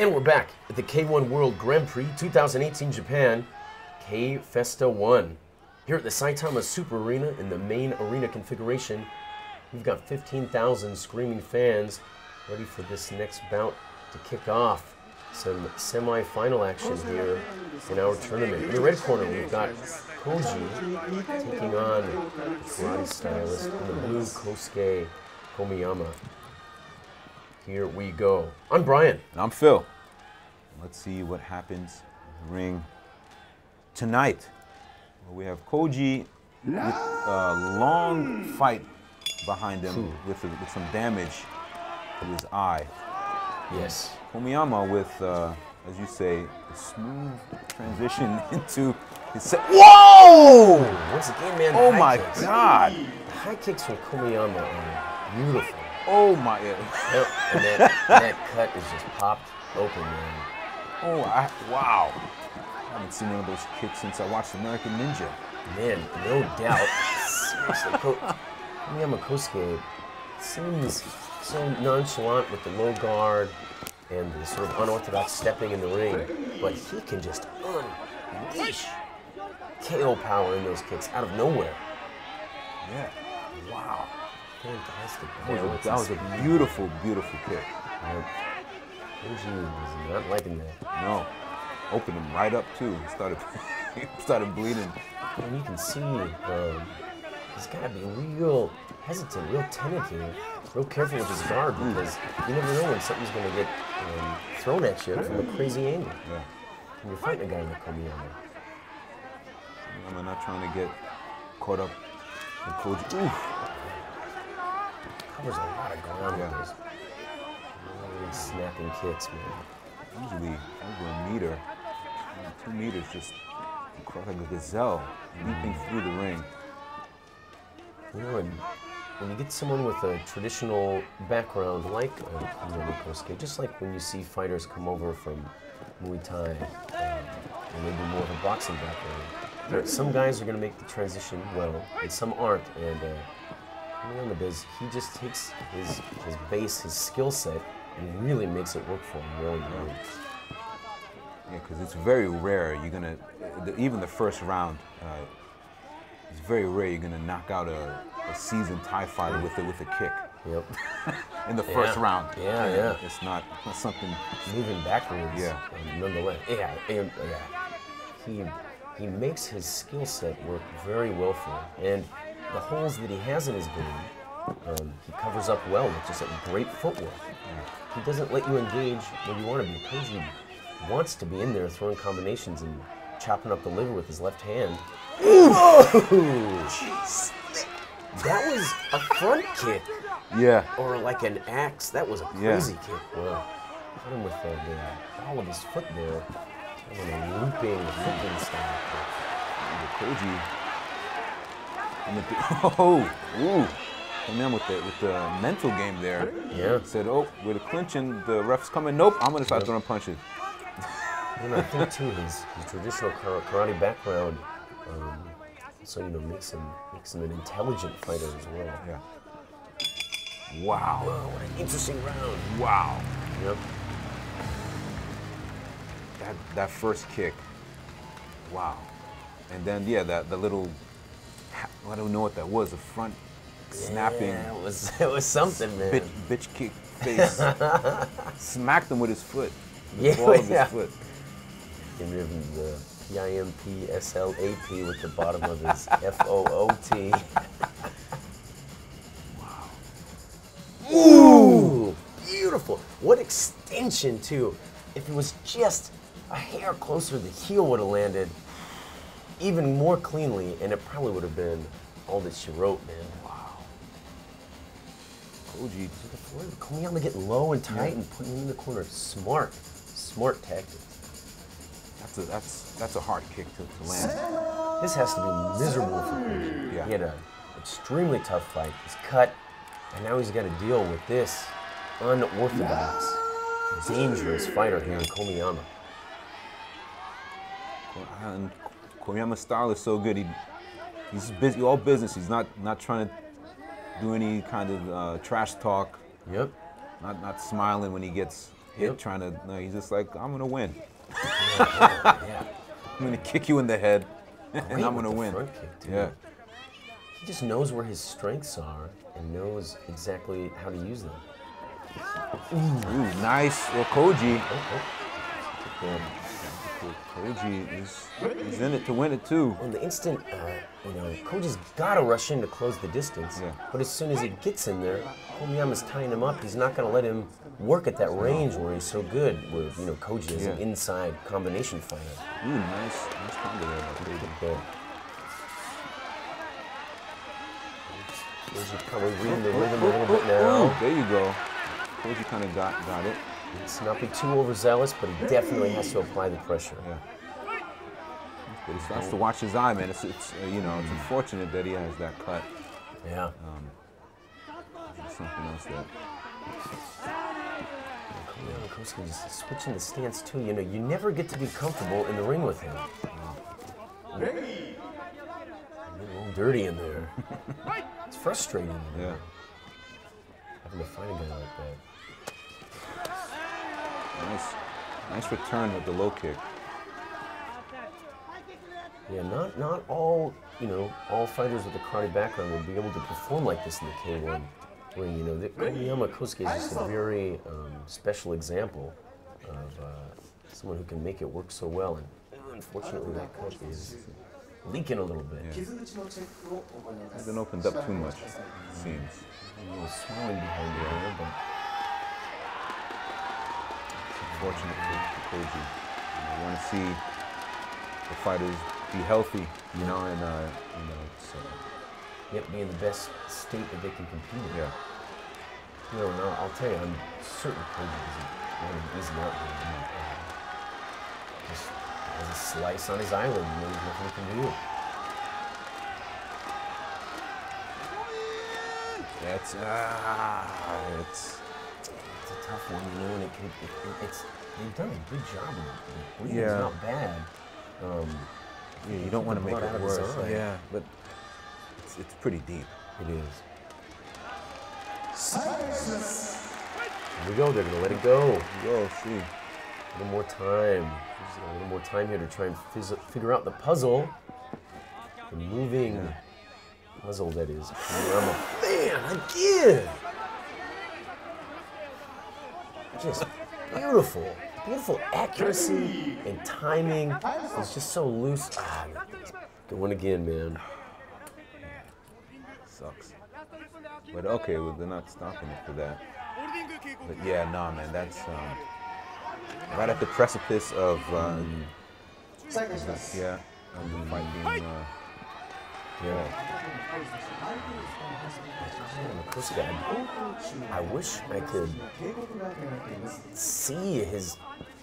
And we're back at the K1 World Grand Prix 2018 Japan, K Festa 1. Here at the Saitama Super Arena in the main arena configuration, we've got 15,000 screaming fans ready for this next bout to kick off. Some semi-final action here in our tournament. In the red corner, we've got Kouzi taking on karate stylist in the blue Kosuke Komiyama. Here we go. I'm Brian. And I'm Phil. Let's see what happens in the ring tonight. We have Kouzi with a long fight behind him with, with some damage to his eye. Yes. Komiyama with, uh, as you say, a smooth transition into his set. Whoa! Once again, man. Oh my kicks. God! The high kicks from Komiyama are beautiful. Oh my! And that, that cut is just popped open, man. Oh, I, wow! I haven't seen one of those kicks since I watched American Ninja. Man, no doubt. Seriously, Ko- Komiyama Kosuke seems so nonchalant with the low guard and the sort of unorthodox stepping in the ring, but he can just unleash KO power in those kicks out of nowhere. Yeah. Wow. Fantastic. That was, that was a beautiful, beautiful kick. Kouzi was not liking that. No, opened him right up too. Started, started bleeding. And you can see um, he's got to be real hesitant, real tentative, real careful with his guard because you never know when something's going to get um, thrown at you from a crazy angle. Yeah. When you're fighting a guy like Komiyama. I'm not trying to get caught up in Kouzi. Oof. Covers a lot of ground Yeah. with really snapping kicks, man. Usually over a meter, two meters, just like a gazelle, leaping through the ring. You know, and when you get someone with a traditional background like Kosuke, just like when you see fighters come over from Muay Thai, um, and maybe more of a boxing background, some guys are going to make the transition well, and some aren't. And uh, Komiyama does, he just takes his, his base, his skill set, and really makes it work for him really well in the ring. Yeah, because it's very rare you're gonna, even the first round, uh, it's very rare you're gonna knock out a, a seasoned Thai fighter with a, with a kick Yep. in the first round. Yeah, yeah. It's not, not something. moving backwards. Yeah. nonetheless, yeah, and, yeah. He he makes his skill set work very well for him, and the holes that he has in his game, um, he covers up well with just a great footwork. He doesn't let you engage where you want to be. Kouzi wants to be in there throwing combinations and chopping up the liver with his left hand. Jeez. That was a front kick Yeah. or like an axe. That was a Yeah. crazy kick. Wow. Hit him with the, the ball of his foot there. And a looping, looping style kick. Kouzi. And the, oh, ooh. And then with the with the mental game there. Yeah. Said, oh, with the clinching, the ref's coming. Nope, I'm gonna start throwing punches. And I think too his, his traditional karate background, um, so you know makes him makes him an intelligent fighter as well. Yeah. Wow. Wow, what an interesting round. Wow. Yep. That that first kick. Wow. And then yeah, that the little I don't know what that was, a front snapping Yeah, it was it was something, man. bitch, bitch kick face. Smacked him with his foot. The Yeah, ball of yeah. his foot. Rid of the P-I-M-P-S-L-A-P with the bottom of his F-O-O-T. wow. Ooh, beautiful. What extension, too. If it was just a hair closer, the heel would have landed even more cleanly, and it probably would have been all that she wrote, man. Wow. Kouzi. Komiyama getting low and tight and putting him in the corner. Smart, smart tactics. That's a that's that's a hard kick to, to land. This has to be miserable for Kouzi. Yeah. He had an extremely tough fight. He's cut, and now he's got to deal with this unorthodox, dangerous fighter here in Komiyama. And Koyama's style is so good. He he's busy, all business. He's not not trying to do any kind of uh, trash talk. Yep. Not not smiling when he gets hit, Yep. trying to. No, he's just like, I'm gonna win. yeah. I'm gonna kick you in the head, and Great I'm gonna win. kick. Yeah. He just knows where his strengths are and knows exactly how to use them. Ooh, nice. Well, Kouzi. Oh, oh. Yeah. Kouzi is he's in it to win it too. On the instant, uh, you know, Kouzi's got to rush in to close the distance. Yeah. But as soon as he gets in there, Komiyama's tying him up. He's not going to let him work at that range where he's so good. Where you know Kouzi is an inside combination fighter. Ooh, nice, nice combo there Kouzi. Probably reading the rhythm a little bit Ooh, there you go. Kouzi kind of got got it. Let's not be too overzealous, but he definitely has to apply the pressure. Yeah. But he starts to watch his eye, man. It's, it's uh, you know, it's unfortunate that he has that cut. Yeah. It's something else that. Komiyama Kosuke just switching the stance too. You know, you never get to be comfortable in the ring with him. A little dirty in there. it's frustrating. Yeah. Having to fight a guy like that. Nice, nice return with the low kick. Yeah, not not all you know all fighters with a karate background would be able to perform like this in the K1 ring. You know, the, Komiyama Kosuke is just a very um, special example of uh, someone who can make it work so well. And unfortunately, that cut is leaking a little bit. Hasn't opened up too much, it seems. A little swelling behind the eye, but Fortunate for, for Kouzi. I want to see the fighters be healthy, you know, and uh, you know, uh, yet be in the best state that they can compete in. yeah. You know, and I'll, tell you, I'm certain Kouzi isn't one of the easy out here. Uh, just has a slice on his eyelid, and there's nothing he can do. That's ah, it's tough one, you know, and it can, it, it, it's they've done a good job of it. The Yeah. not bad. Um, yeah, you don't want to make it worse. Yeah, but it's, it's pretty deep. it is. Here we go. They're gonna let it go. Go see. A little more time. Just a little more time here to try and figure out the puzzle. The moving puzzle that is. Man, again! Just beautiful. Beautiful accuracy and timing. It's just so loose. Ah, good one again, man. Sucks. But okay, well, they're not stopping it for that. But yeah, nah, man, that's um, right at the precipice of uh, yeah, of the fight being uh, Yeah. I, I wish I could see his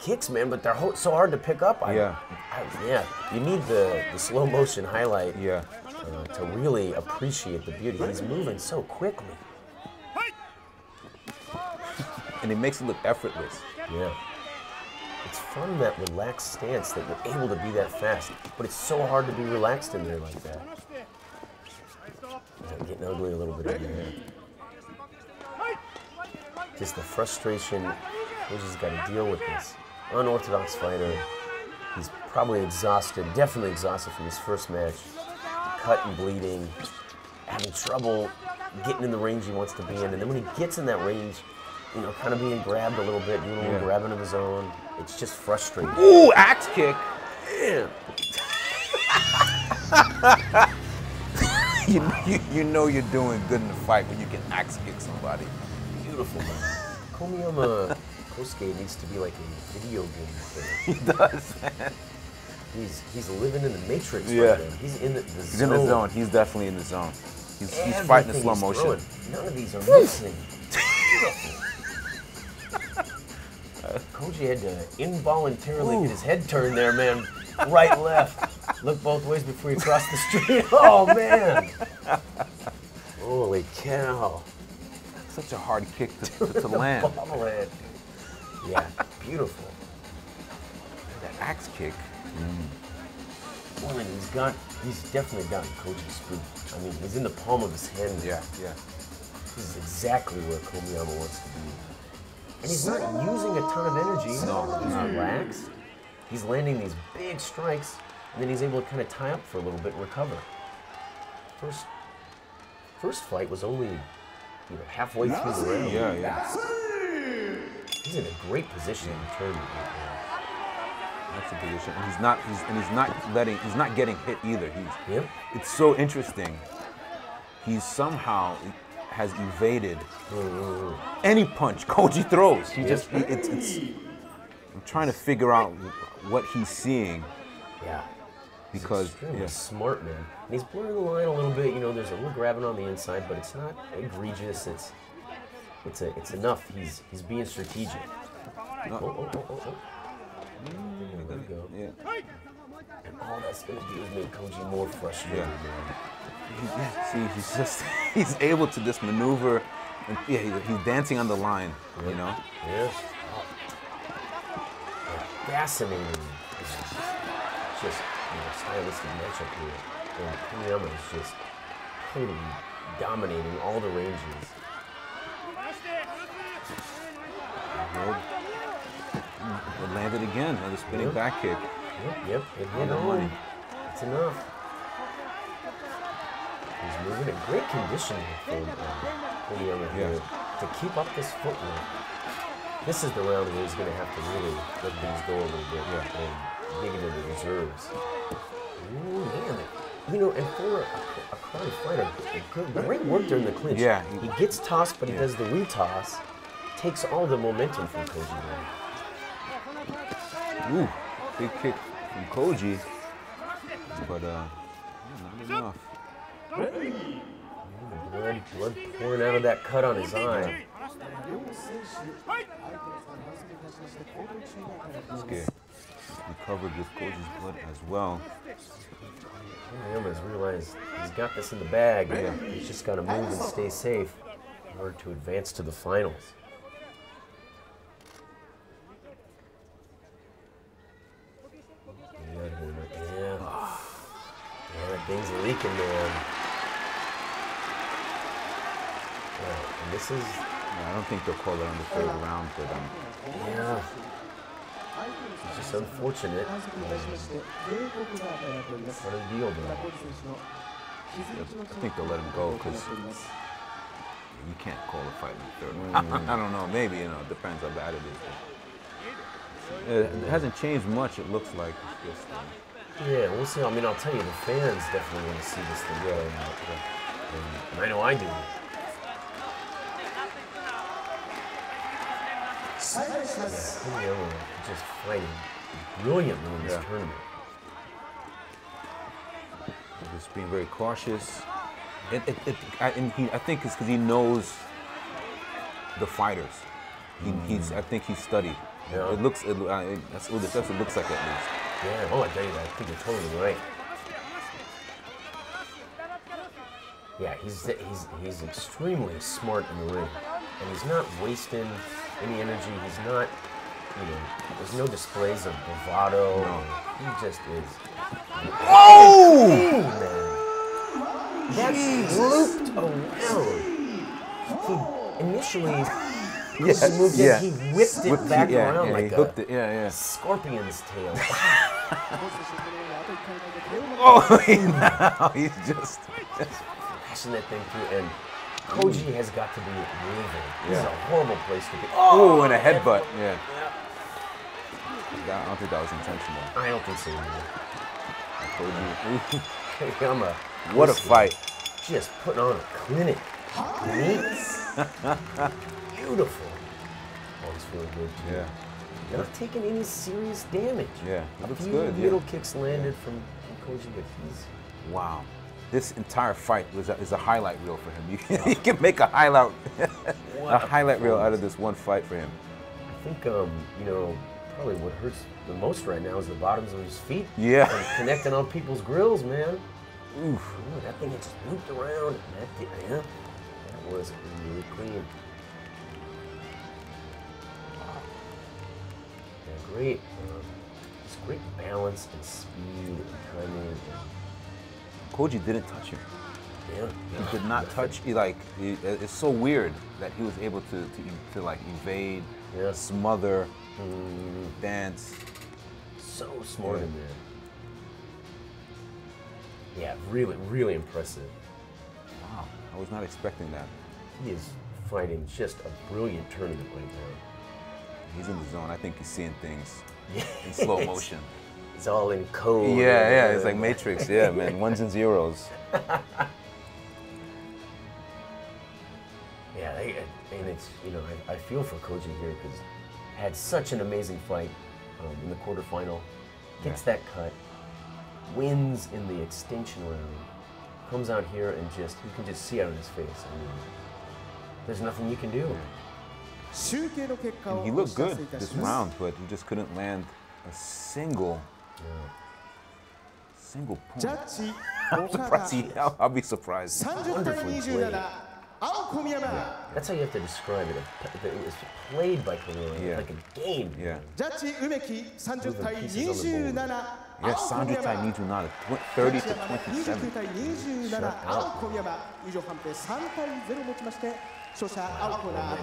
kicks, man, but they're ho- so hard to pick up. I, Yeah. I- yeah. You need the, the slow motion highlight yeah. uh, to really appreciate the beauty. He's moving so quickly. and it makes it look effortless. Yeah. It's fun that relaxed stance that you're able to be that fast, but it's so hard to be relaxed in there like that. Yeah, getting ugly a little bit in there. Just the frustration. Kouzi's got to deal with this. Unorthodox fighter. He's probably exhausted, definitely exhausted from his first match. Cut and bleeding, having trouble getting in the range he wants to be in. And then when he gets in that range, you know, kind of being grabbed a little bit, doing a little Yeah. grabbing of his own, it's just frustrating. Ooh, axe kick. You, you, you know you're doing good in the fight when you can axe kick somebody. Beautiful, man. Komiyama Kosuke needs to be like a video game player. He does, man. He's he's living in the matrix Yeah. right now. He's in the, the He's zone. in the zone. He's definitely in the zone. He's, he's fighting in slow motion. throwing, None of these are missing. Beautiful. Kouzi had to involuntarily get his head turned there, man. Right, left. Look both ways before you cross the street. Oh, man. Holy cow. Such a hard kick to, to, to land. Bobblehead. Yeah, beautiful. That axe kick. Mm. Well, and he's got, he's definitely got Kouzi's spook. I mean, he's in the palm of his hand. Yeah, yeah. This is exactly where Komiyama wants to be. And he's not using a ton of energy. No, he's no. relaxed. He's landing these big strikes, and then he's able to kind of tie up for a little bit and recover. First, first fight was only, you know, halfway through the round. Yeah, yeah. He's in a great position in the tournament right That's the position. And he's not he's and he's not letting he's not getting hit either. He's. Yep. it's so interesting. He's somehow has evaded mm-hmm. any punch Kouzi throws. He just it's it's I'm trying to figure out what he's seeing Yeah. because he's yeah. smart man. And he's blurring the line a little bit. You know, there's a little grabbing on the inside, but it's not egregious. It's it's a it's enough. He's he's being strategic. Oh, oh, oh, oh, oh. Mm. There we go. Yeah. And all that's gonna do is make Kouzi more frustrated, Yeah. man. See, he's just he's able to just maneuver and yeah, he- he's dancing on the line, you know? Yeah. Fascinating. It's just, just you know, stylistic matchup here. And Kiyama is just totally dominating all the ranges. It landed again, another spinning Yep. back kick. Yep, yep, it hit the money. It's enough. He's moving in great condition for um, Kiyama here Yeah. to keep up this footwork. This is the round where he's going to have to really let things go a little bit and dig into the reserves. Ooh, man. You know, and for a, a crowd fighter, good, great work during the clinch. Yeah, He, he- gets tossed, but he Yeah. does the retoss, takes all the momentum from Kouzi. Ooh, big kick from Kouzi. But uh not enough. Blood, blood pouring out of that cut on his eye. Let's get recovered with Kouzi's blood as well. Has realized he's got this in the bag. Yeah. He's just got to move and stay safe in order to advance to the finals. Yeah, yeah. Yeah, that thing's leaking, man. Yeah, and this is, Yeah, I don't think they'll call it on the third round for them. yeah. It's just unfortunate. Um, What a deal, though. I think they'll let him go because you can't call a fight in the third round. I don't know. Maybe you know. It depends how bad it is. But it, it hasn't changed much. It looks like it's just. Uh, Yeah, we'll see. I mean, I'll tell you, the fans definitely want to see this thing go. And, and I know I do. Yeah, just fighting brilliantly in this Yeah. tournament. just being very cautious. It, it, it, I, and he, I think it's because he knows the fighters. He, He's, I think he's studied. Yeah. It looks, it, uh, that's, what it- that's what it looks like at least. Yeah, oh, I tell you that. I think you're totally right. Yeah, he's he's he's extremely smart in the ring, and he's not wasting any energy. He's not, you know, there's no displays of bravado. He just is. Oh! Man, that looped around. He initially Yes, he moved in, yeah. he whipped it Whipped- back yeah, around yeah, like a it. Yeah, yeah. scorpion's tail. Oh, he, now he's just. Flashing that thing through, and Kouzi has got to be moving. This is a horrible place to be. Oh, and a oh, headbutt. Yeah. That, I don't think that was intentional. I don't think so. either. Kouzi. Kiyama, What a fight. Just putting on a clinic. Neat. Beautiful. Oh, he's feeling good too. Yeah. Not taking any serious damage. Yeah, he A looks few good, yeah. middle kicks landed from, from Kouzi, but he's Wow. This entire fight was a, is a highlight reel for him. You can, you can make a highlight a highlight reel out of this one fight for him. I think um, you know, probably what hurts the most right now is the bottoms of his feet. Yeah. And connecting on people's grills, man. Oof. Ooh, that thing just looped around. That did, yeah, that was really clean. Wow. Yeah, great. Um, just great balance and speed and timing. Kouzi didn't touch him. Yeah. He did not touch. He like he, it's so weird that he was able to to, to like evade, Yeah. smother, mm-hmm. dance. So smart Yeah. in there. Yeah, really, really impressive. Wow, I was not expecting that. He is fighting just a brilliant tournament right now. He's in the zone. I think he's seeing things in slow motion it's all in code. Yeah, yeah, it's like Matrix. Yeah, man, ones and zeros. yeah, I, I, and it's you know I, I feel for Kouzi here because had such an amazing fight um, in the quarterfinal, gets yeah. that cut, wins in the extension round, comes out here and just you can just see it on his face. I mean, there's nothing you can do. And he looked good this round, but he just couldn't land a single Single point. I'm surprised. I'll, I'll be surprised. Wonderfully. Yeah. That's how you have to describe it. It was played by Korea yeah. like a game. Yeah. Yes, 30対 27, 30 to 27.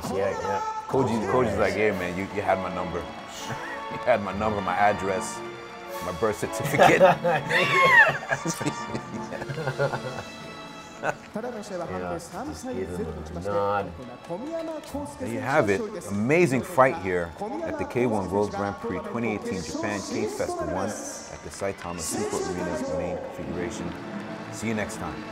Oh, yeah, yeah. Kouzi's, Kouzi's like, hey man, you, you had my number. you had my number, my address my birth certificate. There you have it. Amazing fight here at the K1 World Grand Prix 2018 Japan K Festival 1 at the Saitama Super Arena Main configuration. See you next time.